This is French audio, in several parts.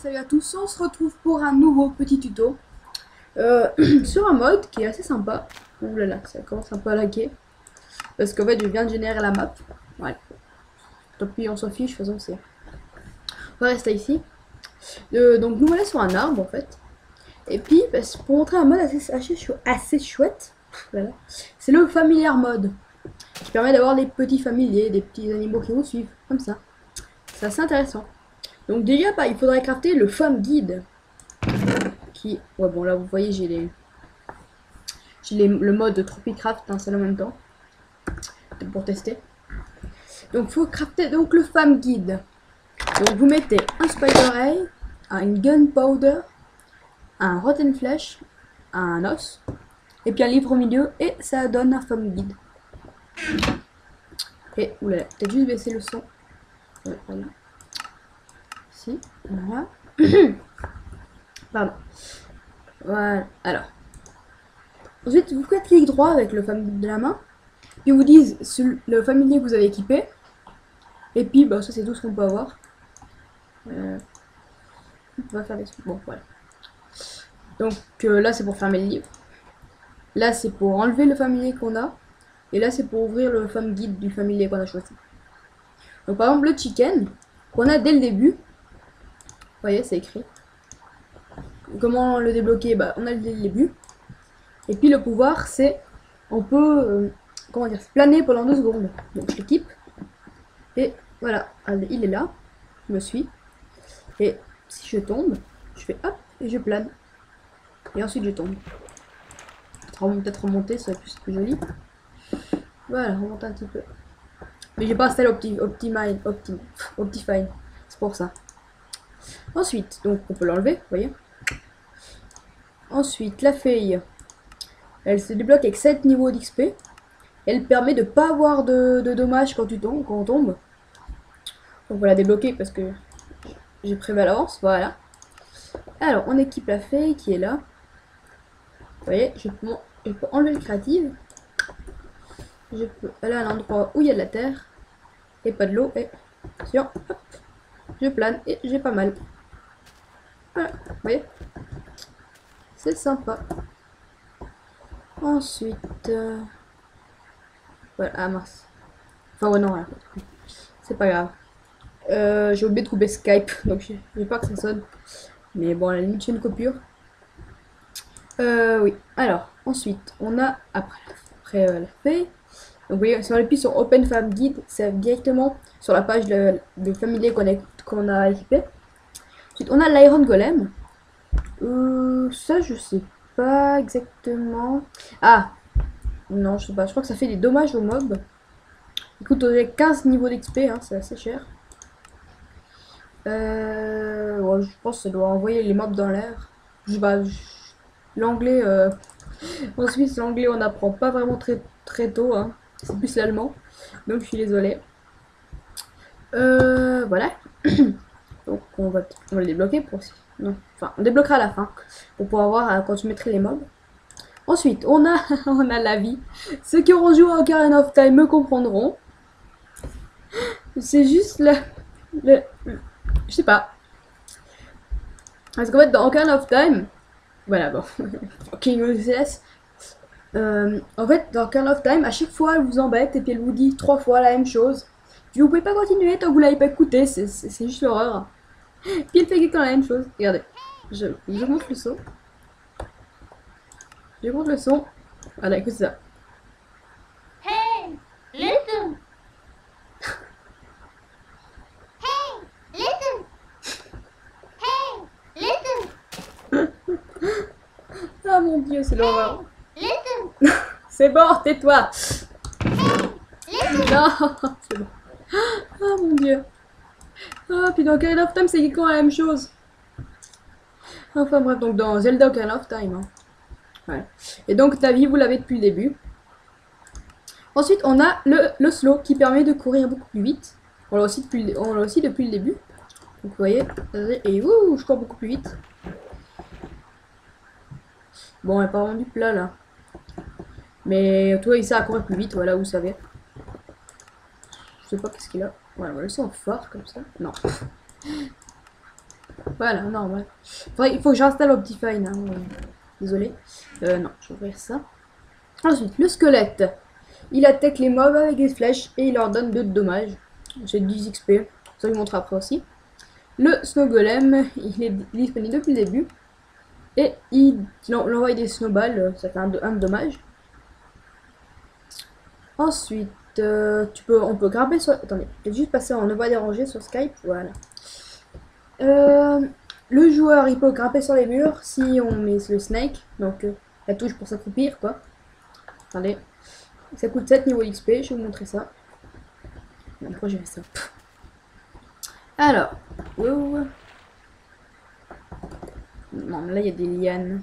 salut à tous, on se retrouve pour un nouveau petit tuto euh, sur un mode qui est assez sympa. Ouh là là, ça commence un peu à laquer. Parce qu'en fait, je viens de générer la map. Voilà. Tant pis, on s'en fiche, de toute façon, c'est... On va rester ici. Euh, donc, nous voilà sur un arbre, en fait. Et puis, bah, pour montrer un mode assez chouette, voilà, c'est le familiar mode. Qui permet d'avoir des petits familiers, des petits animaux qui vous suivent, comme ça. C'est assez intéressant. Donc déjà, bah, il faudrait crafter le femme guide. Qui... Ouais, bon, là, vous voyez, j'ai les... J'ai le mode Tropicraft installé en même temps. Pour tester. Donc, faut crafter donc le femme guide. Donc, vous mettez un spider ray, un gunpowder, un rotten flesh, un os, et puis un livre au milieu, et ça donne un femme guide. Et, oulala, peut-être juste baisser le son. Voilà. Pardon. Voilà. Alors. Ensuite, vous faites clic droit avec le familier de la main. Ils vous disent le familier que vous avez équipé. Et puis, bah, ça, c'est tout ce qu'on peut avoir. Euh, on va faire. Bon, voilà. Donc, euh, là, c'est pour fermer le livre. Là, c'est pour enlever le familier qu'on a. Et là, c'est pour ouvrir le femme guide du familier qu'on a choisi. Donc, par exemple, le chicken, qu'on a dès le début, voyez, c'est écrit. Comment le débloquer? Bah, on a le début. Et puis le pouvoir, c'est on peut, euh, comment dire, planer pendant deux secondes. Donc je l'équipe. Et voilà, il est là. Je me suis. Et si je tombe, je fais hop et je plane. Et ensuite je tombe. Peut-être remonter, ça va plus, plus joli. Voilà, remonter un petit peu. Mais j'ai pas installé Opti Optimine, Optifine. C'est pour ça. Ensuite, donc on peut l'enlever, vous voyez. Ensuite, la feuille, elle se débloque avec 7 niveaux d'XP. Elle permet de pas avoir de, dommages quand tu tombes, quand on tombe. Donc voilà, débloquer parce que j'ai prévalence, voilà. Alors, on équipe la feuille qui est là. Vous voyez, je peux, enlever le créative. Je peux aller à l'endroit où il y a de la terre et pas de l'eau et sur, je plane et j'ai pas mal. Voilà, vous voyez? C'est sympa. Ensuite... Euh, voilà, ah mince. Enfin, ouais, non. C'est pas grave. Euh, j'ai oublié de couper Skype, donc j'ai pas que ça sonne. Mais bon, à la limite, j'ai une coupure. Euh, oui. Alors, ensuite, on a, après, après euh, la fée, donc vous voyez, si on appuie sur Open Fab Guide, c'est directement sur la page de, de qu'on a, qu'on a équipé. Ensuite, on a l'Iron Golem. Euh, ça, je sais pas exactement. Ah Non, je sais pas. Je crois que ça fait des dommages aux mobs. Écoute, on a 15 niveaux d'XP, hein, c'est assez cher. Euh, je pense que ça doit envoyer les mobs dans l'air. Je pas. L'anglais... Euh... En Suisse, l'anglais, on n'apprend pas vraiment très, très tôt. Hein. C'est plus l'allemand. Donc, je suis désolée. Euh, voilà. Donc on va, on débloquer pour... Non, enfin on débloquera à la fin pour pouvoir voir euh, quand je mettrai les mobs. Ensuite, on a, on a la vie. Ceux qui auront joué à Ocarina of Time me comprendront. C'est juste le, Je sais pas. Parce qu'en fait, dans Ocarina of Time... Voilà, bon. King useless. Euh, en fait, dans Ocarina of Time, à chaque fois, elle vous embête et puis elle vous dit trois fois la même chose. Puis vous pouvez pas continuer tant que vous l'avez pas écouté, c'est juste l'horreur. Puis il fait exactement la même chose. Regardez, je, je monte le son. Je monte le son. Voilà, écoute ça. Hey, listen. hey, listen. Hey, listen. Ah mon dieu, c'est l'horreur. Listen. c'est bon, tais-toi. Hey, listen. Non, c'est bon. Ah mon dieu. Ah, puis dans Ocarina of Time, c'est quand la même chose. Enfin bref, donc dans Zelda Ocarina of Time. Hein. Ouais. Et donc ta vie, vous l'avez depuis le début. Ensuite, on a le, le, slow qui permet de courir beaucoup plus vite. On l'a aussi, depuis le, début. Donc vous voyez, et ouh, je cours beaucoup plus vite. Bon, elle n'est pas rendu plat là. Mais toi, il sert à courir plus vite, voilà, vous savez. Je sais pas qu'est-ce qu'il a. Voilà, on va laisser en fort comme ça. Non. Voilà, normal. Faudrait- il faut que j'installe Optifine. Hein. euh, Désolé. Euh, non, je vais ouvrir ça. Ensuite, le squelette. Il attaque les mobs avec des flèches et il leur donne 2 de dommages. J'ai 10 XP. Ça, je vous montre après aussi. Le snow golem, il est disponible depuis le début. Et il, il en- il envoie des snowballs, ça fait un, un dommage. Ensuite, euh, tu peux, on peut grimper sur... Attendez, je vais juste passer en ne pas déranger sur Skype, voilà. Euh, le joueur, il peut grimper sur les murs si on met le snake, donc euh, la touche pour s'accroupir, quoi. Attendez, ça coûte 7 niveaux d'XP, je vais vous montrer ça. Pourquoi j'ai fait ça. Alors. Non, mais là, il y a des lianes.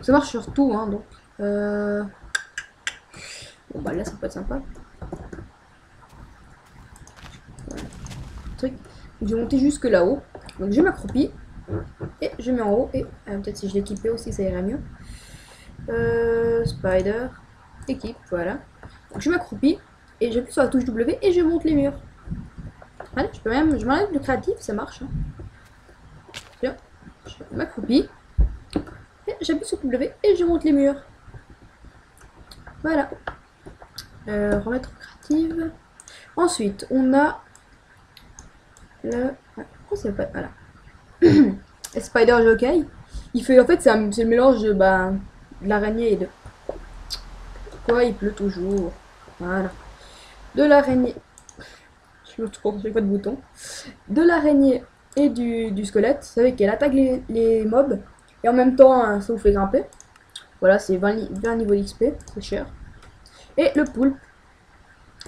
Ça marche sur tout, hein, donc. Bon, bah là, ça peut être sympa. Truc. Je vais monter jusque là-haut. Donc, je m'accroupis. Et je mets en haut. Et euh, peut-être si je l'équipais aussi, ça irait mieux. Euh, spider. Équipe, voilà. Donc, je m'accroupis. Et j'appuie sur la touche W et je monte les murs. Allez, je peux même. Je m'enlève le créatif, ça marche. hein. Bien. Je m'accroupis. Et j'appuie sur W et je monte les murs. Voilà. Euh, remettre créative. Ensuite, on a le. Pourquoi pas. Voilà. Spider Jockey. Il fait. En fait, c'est le mélange de, bah, de l'araignée et de. Quoi, il pleut toujours. Voilà. De l'araignée. Je me trompe, j'ai pas de bouton. De l'araignée et du, du squelette. Vous savez qu'elle attaque les, les mobs. Et en même temps, hein, ça vous fait grimper. Voilà, c'est 20, li- 20 niveaux d'XP. C'est cher. Et le poulpe.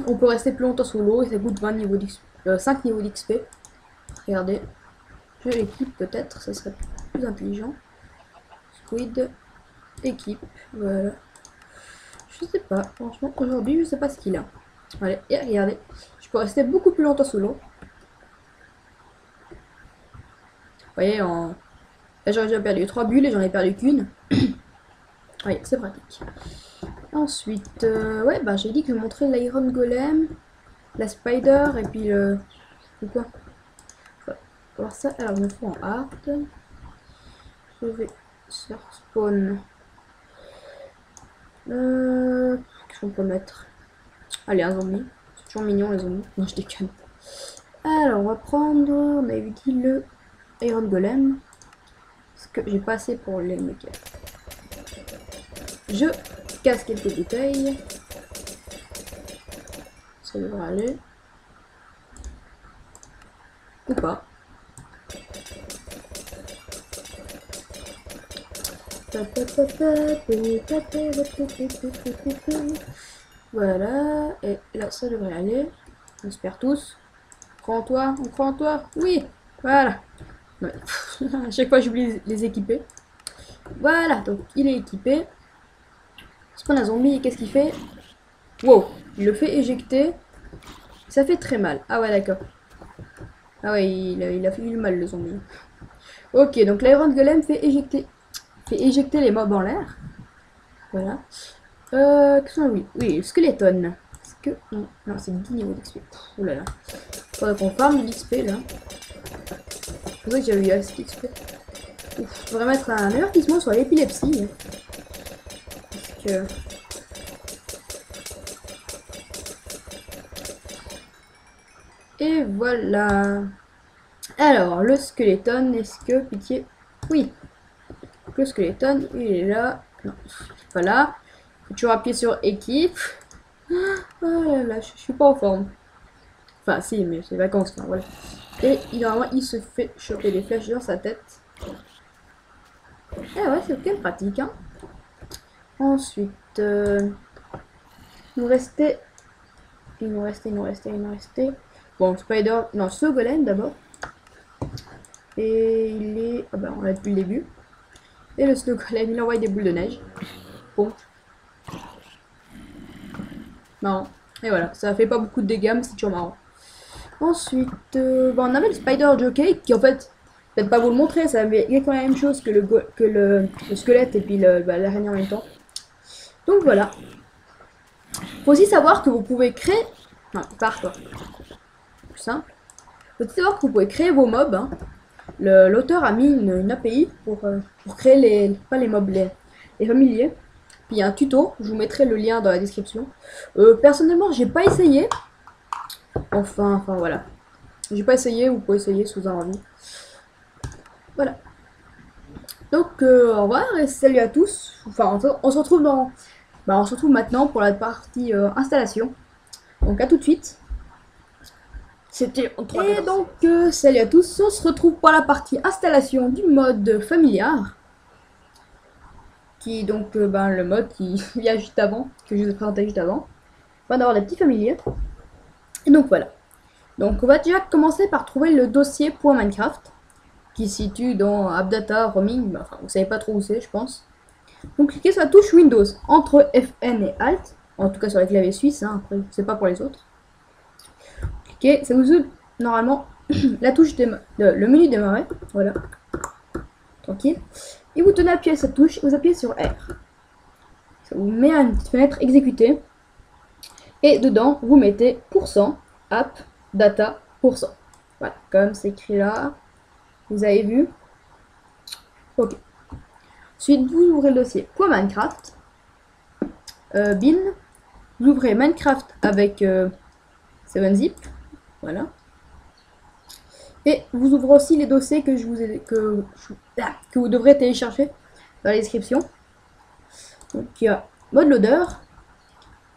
On peut rester plus longtemps sous l'eau et ça coûte 20 niveaux euh, 5 niveaux d'XP. Regardez. Je l'équipe peut-être, ça serait plus intelligent. Squid. Équipe. Voilà. Je sais pas. Franchement, aujourd'hui, je sais pas ce qu'il a. Allez, et regardez. Je peux rester beaucoup plus longtemps sous l'eau. Vous voyez, en... j'aurais déjà perdu 3 bulles et j'en ai perdu qu'une. oui, c'est pratique. Ensuite, euh, ouais, bah j'ai dit que je montrais l'Iron Golem, la Spider et puis le. quoi? Va voir ça. Alors, je me hard. Je vais sur spawn. Euh. Qu'est-ce qu'on peut mettre? Allez, un zombie. C'est toujours mignon les zombies. Non, je déconne. Alors, on va prendre. On avait dit le Iron Golem. Parce que j'ai pas assez pour les mecs. Je casse quelques bouteilles. Ça devrait aller. Ou pas. Voilà, et là ça devrait aller. On espère tous. En toi, on en toi. Oui, voilà. À chaque fois j'oublie les équiper. Voilà, donc il est équipé. Spawn un zombie, qu'est-ce qu'il fait Wow, il le fait éjecter. Ça fait très mal. Ah ouais, d'accord. Ah ouais, il a, a fait du mal le zombie. Ok, donc l'Iron Golem fait éjecter, fait éjecter les mobs en l'air. Voilà. Euh, qu'est-ce qu'on a Oui, oui. Est-ce que. Non, c'est 10 niveaux d'XP. Ouh là là. Faudrait qu'on farme de l'XP là. C'est eu assez d'XP. Ouf, faudrait mettre un avertissement sur l'épilepsie. hein. Parce que. Et voilà. Alors, le skeleton, est-ce que, pitié, oui. Le skeleton, il est là. Non, il est pas là. Faut toujours appuyer sur équipe. Oh là là, je, suis pas en forme. Enfin, si, mais c'est vacances, voilà. Et il, normalement, il se fait choper des flèches dans sa tête. Eh ouais, c'est quand même pratique, hein. Ensuite, euh, il nous restait... Il nous restait, il nous restait, il nous restait... Bon, Spider... Non, ce golem d'abord. Et il est... Ah bah, on l'a depuis le début. Et le snow golem, il envoie des boules de neige. Bon. Marrant. Et voilà, ça fait pas beaucoup de dégâts, mais c'est toujours marrant. Ensuite, euh, bah, on avait le Spider Jockey qui en fait, peut-être pas vous le montrer, ça avait exactement la même chose que le, que le, le squelette et puis bah, l'araignée en même temps. Donc voilà. Faut aussi savoir que vous pouvez créer. Non, part toi. Plus simple. Faut savoir que vous pouvez créer vos mobs. hein. l'auteur a mis une, API pour, euh, pour créer les, pas les mobs, les, familiers. Puis il y a un tuto, je vous mettrai le lien dans la description. Euh, personnellement, j'ai pas essayé. Enfin, enfin voilà. J'ai pas essayé, vous pouvez essayer si vous avez envie. Voilà. Donc, euh, au revoir et salut à tous. Enfin, on se, retrouve dans. Bah, on se retrouve maintenant pour la partie installation. Donc, à tout de suite. C'était en trois Et donc, euh, salut à tous, on se retrouve pour la partie installation du mode familiar. Qui est donc euh, ben, le mode qui vient juste avant, que je vous ai présenté juste avant. On va avoir des petits familiers. Et donc voilà. Donc on va déjà commencer par trouver le dossier .minecraft qui se situe dans AppData, Roaming, enfin vous savez pas trop où c'est je pense. Donc cliquez sur la touche Windows entre FN et Alt, en tout cas sur les claviers suisses, hein, après c'est pas pour les autres. Cliquez, ça vous ouvre normalement la touche le, menu démarrer, voilà, tranquille. Et vous tenez appuyé à cette touche, vous appuyez sur R. Ça vous met à une petite fenêtre exécutée. Et dedans, vous mettez %, app, data, %. Voilà, comme c'est écrit là. Vous avez vu Ok. Ensuite, vous ouvrez le dossier .minecraft. Euh, bin. Vous ouvrez Minecraft avec euh, 7zip. Voilà. Et vous ouvrez aussi les dossiers ah, que vous devrez télécharger dans la description. Donc il y a mode loader,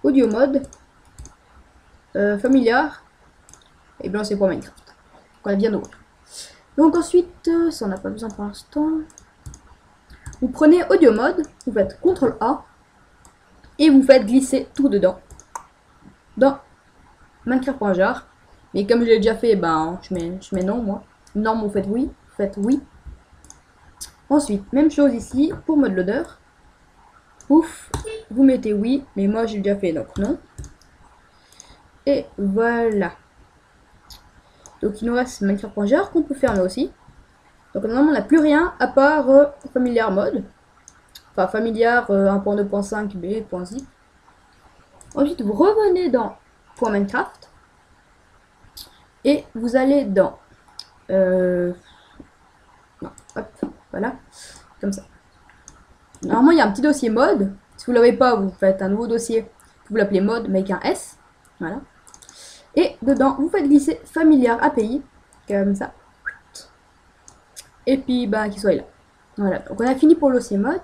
audio mode, euh, familiar, et bien c'est pour Minecraft. Donc on a bien ouvert. Donc ensuite, euh, ça on n'a pas besoin pour l'instant. Vous prenez audio mode, vous faites CTRL A et vous faites glisser tout dedans dans Minecraft.jar. Mais comme je l'ai déjà fait, ben je mets, non moi. Non, vous faites oui, vous faites oui. Ensuite, même chose ici pour mode loader. Ouf, vous mettez oui, mais moi j'ai déjà fait donc non. Et voilà. Donc il nous reste Minecraft.jar qu'on peut fermer aussi. Donc normalement on n'a plus rien à part euh, familiar mode. Enfin familiar euh, 1.2.5 b.zip. Ensuite vous revenez dans .minecraft. Et vous allez dans... euh, non, hop, voilà. Comme ça. Normalement il y a un petit dossier mode. Si vous l'avez pas, vous faites un nouveau dossier. Vous l'appelez mode mais avec un S. Voilà. Et dedans, vous faites glisser familiar API, comme ça. Et puis, bah, qu'il soit là. Voilà, donc on a fini pour le dossier mode.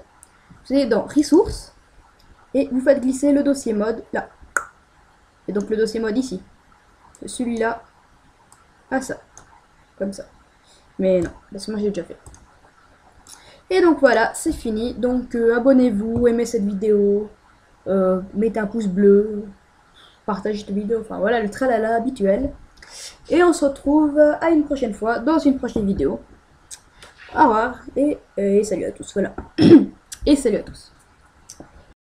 Vous allez dans ressources, et vous faites glisser le dossier mode là. Et donc le dossier mode ici. Celui-là à ça. Comme ça. Mais non, parce que moi j'ai déjà fait. Et donc voilà, c'est fini. Donc euh, abonnez-vous, aimez cette vidéo, euh, mettez un pouce bleu, partagez cette vidéo, enfin voilà le tralala habituel. Et on se retrouve à une prochaine fois dans une prochaine vidéo. Au revoir et salut à tous, voilà. et salut à tous.